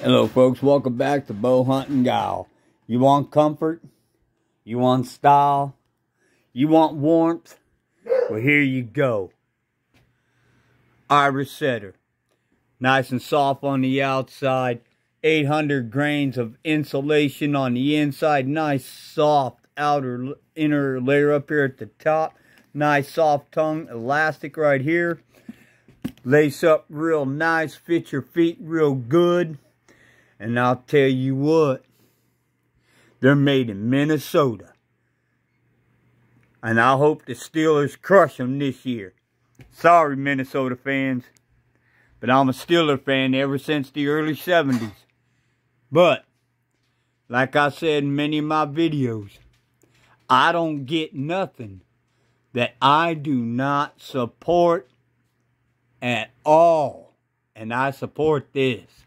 Hello, folks. Welcome back to Bow Hunting Gowl. You want comfort? You want style? You want warmth? Well, here you go. Irish Setter. Nice and soft on the outside. 800 grams of insulation on the inside. Nice soft outer inner layer up here at the top. Nice soft tongue elastic right here. Lace up real nice. Fit your feet real good. And I'll tell you what, they're made in Minnesota. And I hope the Steelers crush them this year. Sorry, Minnesota fans. But I'm a Steeler fan ever since the early 70s. But, like I said in many of my videos, I don't get nothing that I do not support at all. And I support this.